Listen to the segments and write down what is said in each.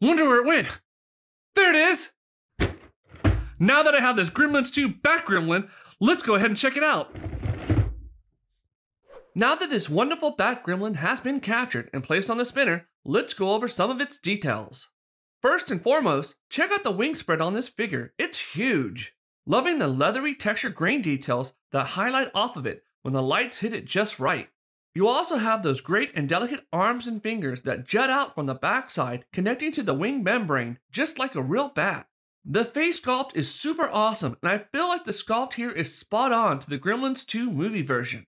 Wonder where it went. There it is! Now that I have this Gremlins 2 Bat Gremlin, let's go ahead and check it out. Now that this wonderful Bat Gremlin has been captured and placed on the spinner, let's go over some of its details. First and foremost, check out the wing spread on this figure. It's huge. Loving the leathery texture grain details that highlight off of it when the lights hit it just right. You also have those great and delicate arms and fingers that jut out from the backside, connecting to the wing membrane, just like a real bat. The face sculpt is super awesome, and I feel like the sculpt here is spot on to the Gremlins 2 movie version.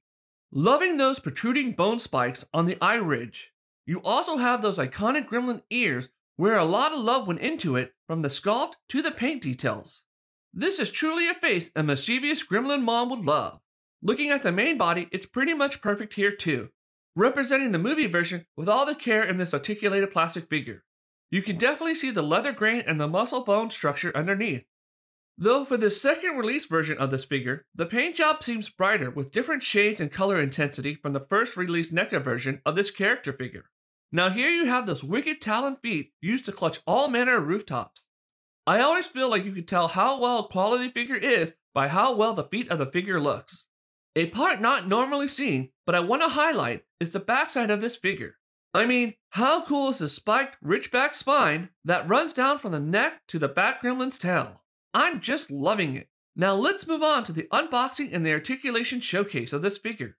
Loving those protruding bone spikes on the eye ridge. You also have those iconic gremlin ears where a lot of love went into it from the sculpt to the paint details. This is truly a face a mischievous gremlin mom would love. Looking at the main body, it's pretty much perfect here too, representing the movie version with all the care in this articulated plastic figure. You can definitely see the leather grain and the muscle bone structure underneath. Though for the second release version of this figure, the paint job seems brighter with different shades and color intensity from the first release NECA version of this character figure. Now here you have those wicked talon feet used to clutch all manner of rooftops. I always feel like you can tell how well a quality figure is by how well the feet of the figure looks. A part not normally seen, but I want to highlight, is the backside of this figure. I mean, how cool is the spiked ridgeback spine that runs down from the neck to the Bat Gremlin's tail? I'm just loving it. Now let's move on to the unboxing and the articulation showcase of this figure.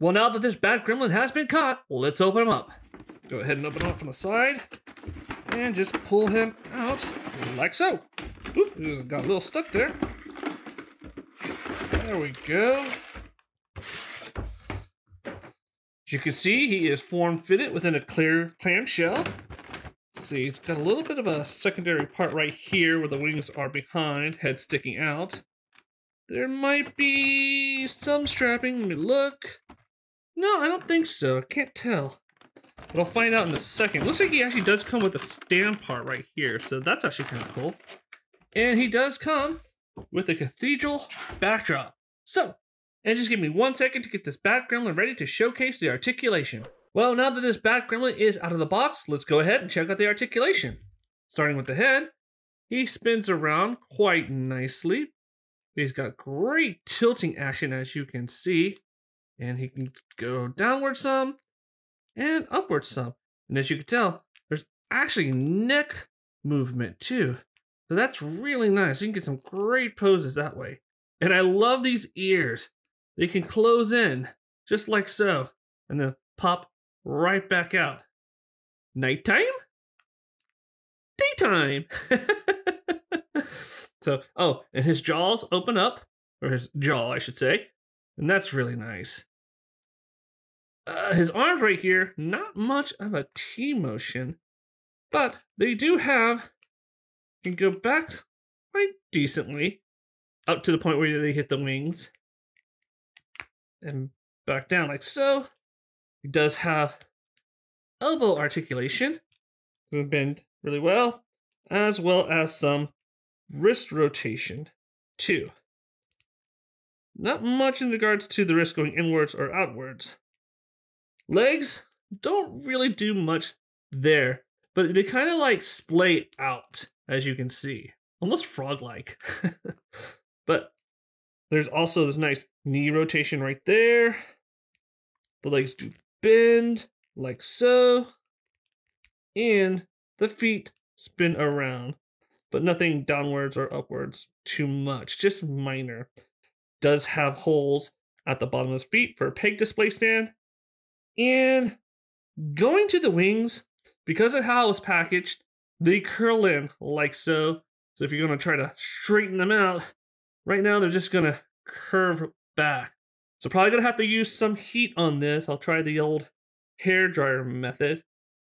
Well, now that this Bat Gremlin has been caught, let's open him up. Go ahead and open him up from the side and just pull him out like so. Oop, got a little stuck there. There we go. As you can see, he is form fitted within a clear clamshell. See, he's got a little bit of a secondary part right here where the wings are behind, head sticking out. There might be some strapping. Let me look. No, I don't think so. I can't tell. But I'll find out in a second. Looks like he actually does come with a stand part right here, so that's actually kind of cool. And he does come with a cathedral backdrop. So, and just give me one second to get this Bat Gremlin ready to showcase the articulation. Well, now that this Bat Gremlin is out of the box, let's go ahead and check out the articulation. Starting with the head, he spins around quite nicely. He's got great tilting action as you can see. And he can go downward some and upward some. And as you can tell, there's actually neck movement too. So that's really nice. You can get some great poses that way. And I love these ears. They can close in, just like so, and then pop right back out. Nighttime? Daytime! so, oh, and his jaws open up, or his jaw, I should say, and that's really nice. Uh, his arms right here, not much of a T motion, but they do have, can go back quite decently, up to the point where they hit the wings and back down like so. He does have elbow articulation, to bend really well, as well as some wrist rotation too. Not much in regards to the wrist going inwards or outwards. Legs don't really do much there, but they kind of like splay out, as you can see. Almost frog-like. but there's also this nice knee rotation right there. The legs do bend like so. And the feet spin around, but nothing downwards or upwards too much, just minor. Does have holes at the bottom of his feet for a peg display stand. And going to the wings, because of how it was packaged, they curl in like so. So if you're going to try to straighten them out, Right now, they're just gonna curve back. So probably gonna have to use some heat on this. I'll try the old hair dryer method.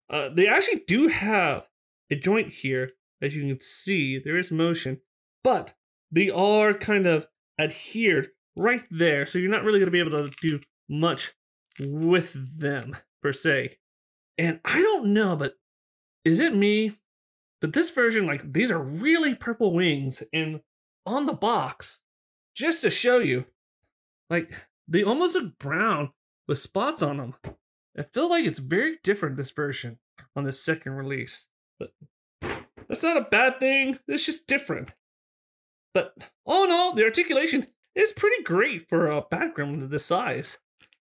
Uh, they actually do have a joint here. As you can see, there is motion, but they are kind of adhered right there. So you're not really gonna be able to do much with them per se. And I don't know, but is it me? But this version, like, these are really purple wings, and on the box just to show you. Like, they almost look brown with spots on them. I feel like it's very different this version on this second release. But That's not a bad thing. It's just different. But all in all, the articulation is pretty great for a background of this size.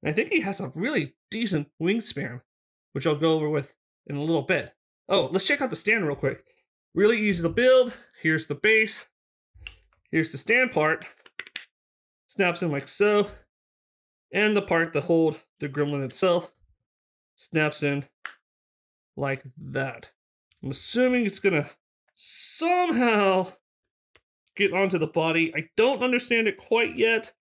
And I think he has a really decent wingspan, which I'll go over with in a little bit. Oh, let's check out the stand real quick. Really easy to build. Here's the base. Here's the stand part. Snaps in like so. And the part to hold the gremlin itself snaps in like that. I'm assuming it's gonna somehow get onto the body. I don't understand it quite yet.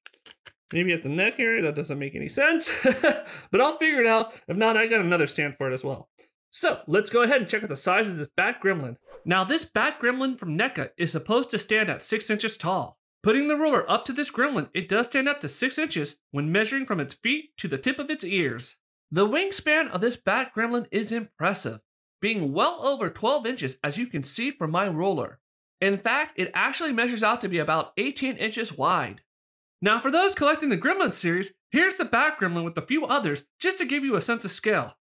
Maybe at the neck area, that doesn't make any sense. but I'll figure it out. If not, I got another stand for it as well. So let's go ahead and check out the size of this Bat Gremlin. Now this Bat Gremlin from NECA is supposed to stand at 6 inches tall. Putting the ruler up to this gremlin, it does stand up to 6 inches when measuring from its feet to the tip of its ears. The wingspan of this Bat Gremlin is impressive, being well over 12 inches as you can see from my ruler. In fact, it actually measures out to be about 18 inches wide. Now for those collecting the Gremlin series, here's the Bat Gremlin with a few others just to give you a sense of scale.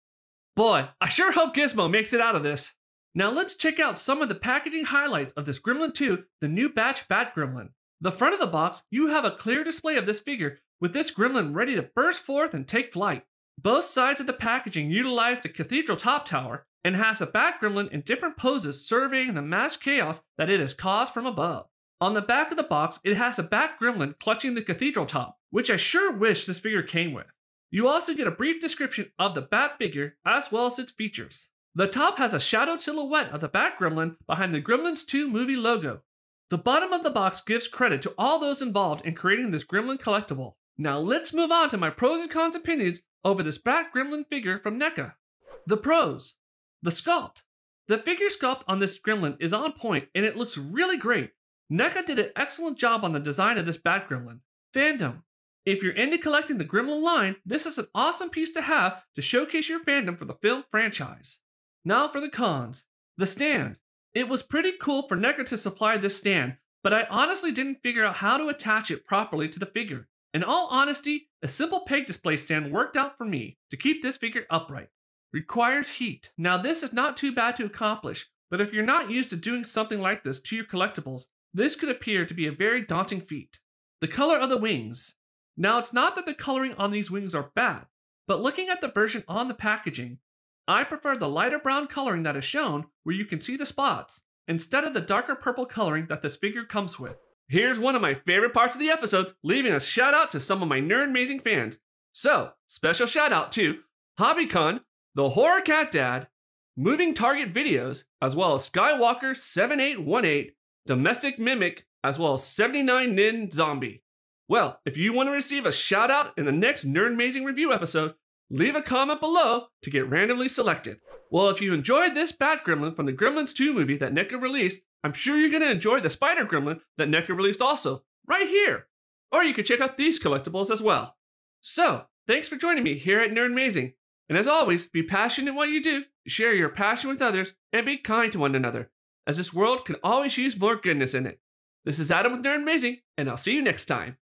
Boy, I sure hope Gizmo makes it out of this. Now let's check out some of the packaging highlights of this Gremlin 2, the new batch Bat Gremlin. The front of the box, you have a clear display of this figure with this Gremlin ready to burst forth and take flight. Both sides of the packaging utilize the cathedral top tower, and has a bat gremlin in different poses surveying the mass chaos that it has caused from above. On the back of the box, it has a bat gremlin clutching the cathedral top, which I sure wish this figure came with. You also get a brief description of the bat figure as well as its features. The top has a shadowed silhouette of the bat gremlin behind the Gremlins 2 movie logo. The bottom of the box gives credit to all those involved in creating this gremlin collectible. Now let's move on to my pros and cons opinions over this bat gremlin figure from NECA. The pros. The sculpt. The figure sculpt on this gremlin is on point and it looks really great. NECA did an excellent job on the design of this Bat Gremlin. Fandom. If you're into collecting the Gremlin line, this is an awesome piece to have to showcase your fandom for the film franchise. Now for the cons. The stand. It was pretty cool for NECA to supply this stand, but I honestly didn't figure out how to attach it properly to the figure. In all honesty, a simple peg display stand worked out for me to keep this figure upright. Requires heat. Now this is not too bad to accomplish, but if you're not used to doing something like this to your collectibles, this could appear to be a very daunting feat. The color of the wings. Now it's not that the coloring on these wings are bad, but looking at the version on the packaging, I prefer the lighter brown coloring that is shown where you can see the spots, instead of the darker purple coloring that this figure comes with. Here's one of my favorite parts of the episodes, leaving a shout out to some of my Nerdmazing fans. So, special shout out to HobbyCon, the Horror Cat Dad, Moving Target Videos, as well as Skywalker7818, Domestic Mimic, as well as 79 Nin Zombie. Well, if you want to receive a shout out in the next Nerdmazing Review episode, leave a comment below to get randomly selected. Well, if you enjoyed this Bat Gremlin from the Gremlins 2 movie that NECA released, I'm sure you're going to enjoy the Spider Gremlin that NECA released also, right here. Or you could check out these collectibles as well. So, thanks for joining me here at Nerdmazing. And as always, be passionate in what you do, share your passion with others, and be kind to one another, as this world can always use more goodness in it. This is Adam with Nerdmazing, and I'll see you next time.